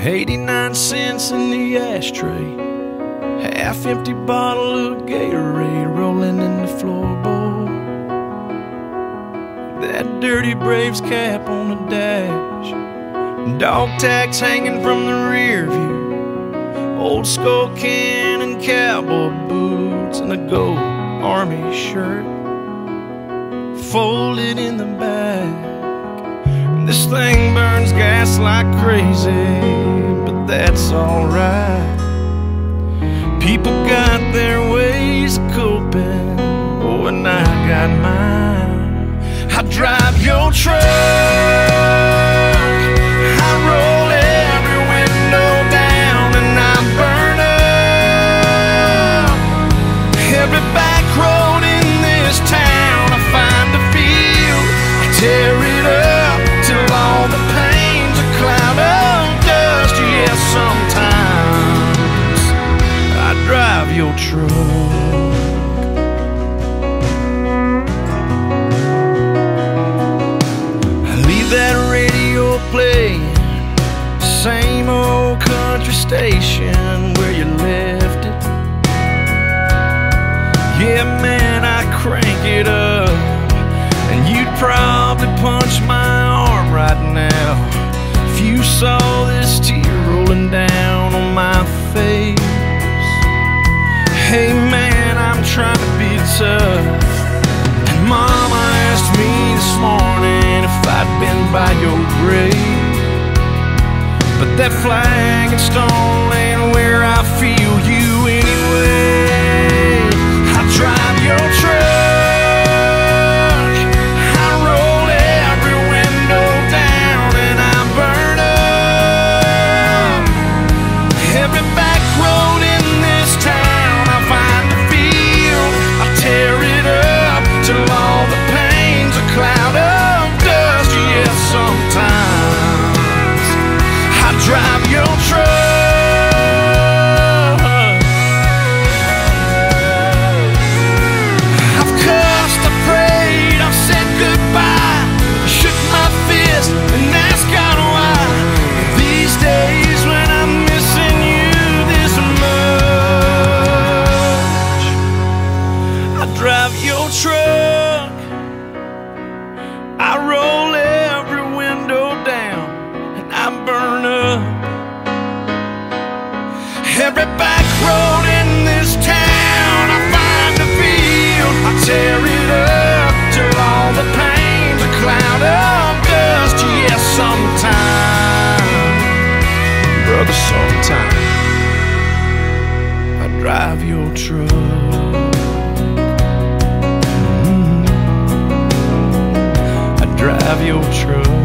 cigarettes in the ashtray. Half empty bottle of Gatorade rolling in the floorboard. That dirty Braves cap on the dash. Dog tags hanging from the rear view. Old Skoal can and cowboy boots and a gold army shirt. Folded in the back. This thing burns gas like crazy, but that's alright. People got their ways of coping, oh, and I got mine. I drive your truck, truck. I leave that radio playing, same old country station where you left it. Yeah, man, I crank it up, and you'd probably punch my arm right now that flag and stone ain't where I feel you every back road in this town. I find a field, I tear it up till all the pain's a cloud of dust. Yes, sometime, brother, sometime I drive your truck. Mm. I drive your truck.